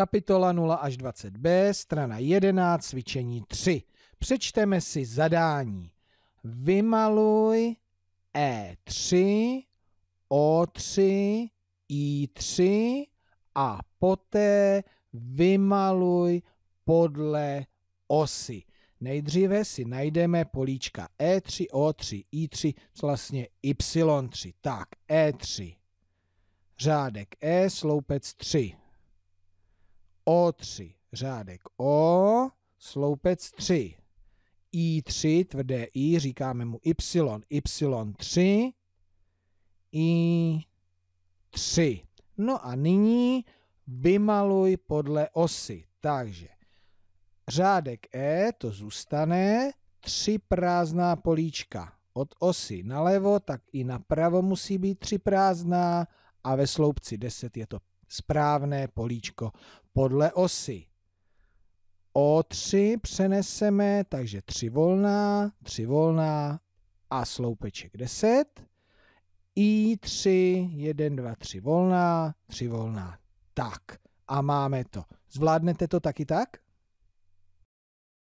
Kapitola 0 až 20b, strana 11, cvičení 3. Přečteme si zadání. Vymaluj E3, O3, I3 a poté vymaluj podle osy. Nejdříve si najdeme políčka E3, O3, I3, vlastně Y3. Tak, E3. Řádek E, sloupec 3. O3, řádek O, sloupec 3. I3, tvrdé I, říkáme mu Y, Y3, I3. No a nyní vymaluj podle osy. Takže řádek E, to zůstane, tři prázdná políčka. Od osy nalevo, tak i napravo musí být tři prázdná a ve sloupci 10 je to správné políčko podle osy. O3 přeneseme, takže 3 volná, 3 volná a sloupeček 10. I3, 1, 2, 3 volná, 3 volná. Tak a máme to. Zvládnete to taky tak?